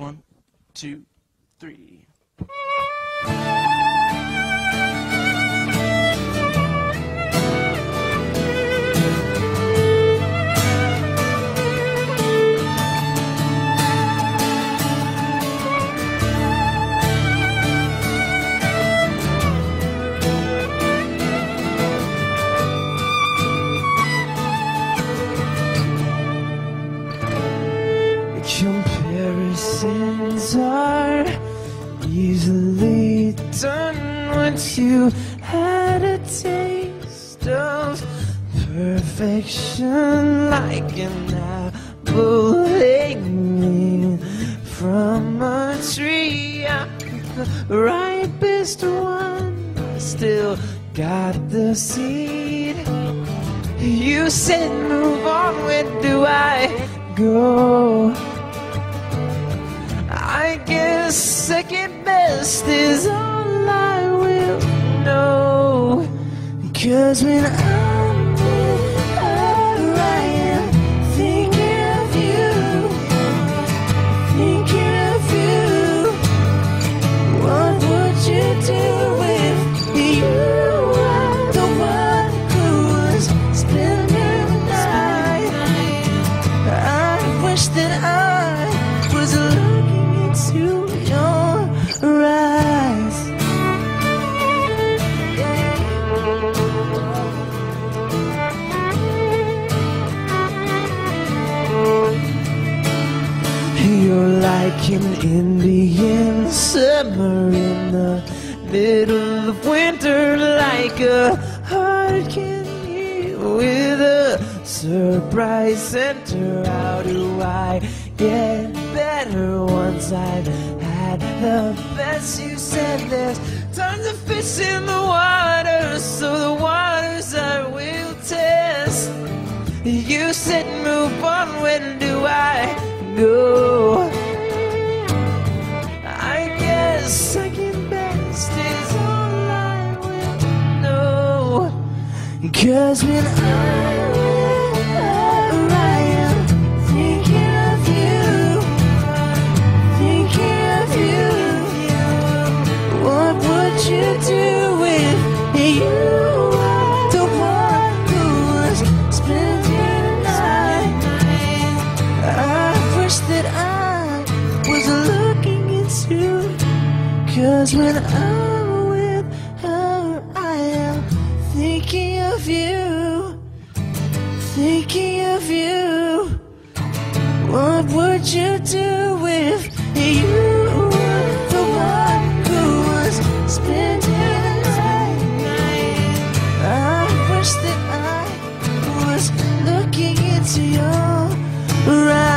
One, two, three. Are easily done once you had a taste of perfection like an apple hanging from a tree. The ripest one, still got the seed. You said move on, where do I go? I guess second best is all I will know. Cause when I'm with her, I am thinking of you. Thinking of you. What would you do if you were the one who was spending the night? I wish that I You're like an Indian summer in the middle of winter, like a hurricane with a surprise center. How do I get better once I've had the best? You said there's tons of fish in the water, so the waters I will test. You said move on, when do I go? I guess second best is all I will know. Cause when with I you, thinking of you. What would you do if you Cause when I'm with her, I am thinking of you, thinking of you. What would you do if you were the one who was spending the night? I wish that I was looking into your eyes.